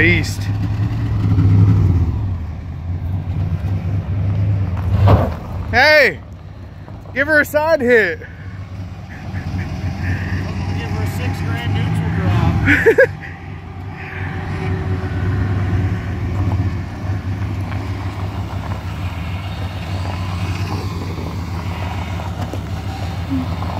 beast. Hey, give her a side hit. Give her a six grand neutral drop.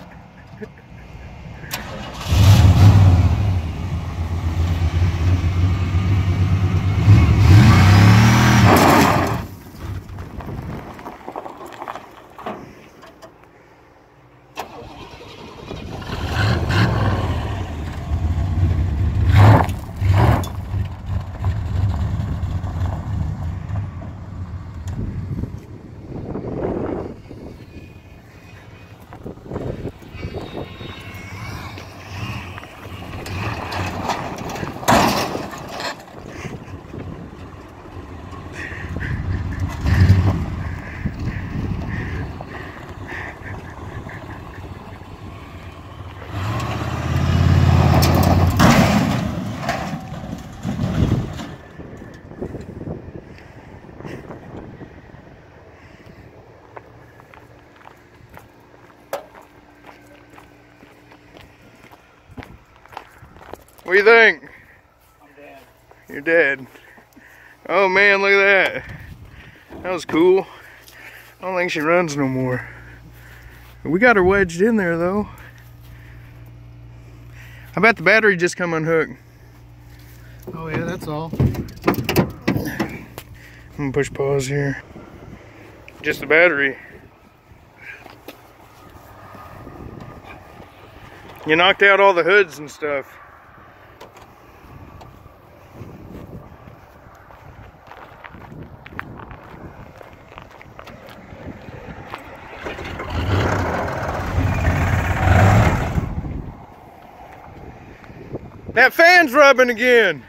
What do you think? I'm dead. You're dead. Oh man, look at that. That was cool. I don't think she runs no more. We got her wedged in there though. I bet the battery just come unhooked? Oh yeah, that's all. I'm gonna push pause here. Just the battery. You knocked out all the hoods and stuff. That fan's rubbing again.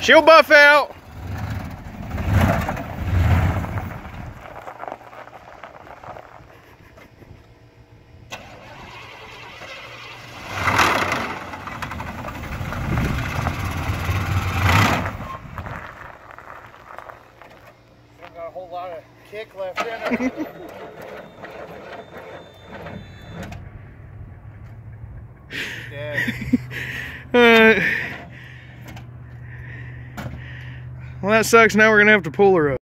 She'll buff out. Kick left in it. Uh, well, that sucks. Now we're gonna have to pull her up.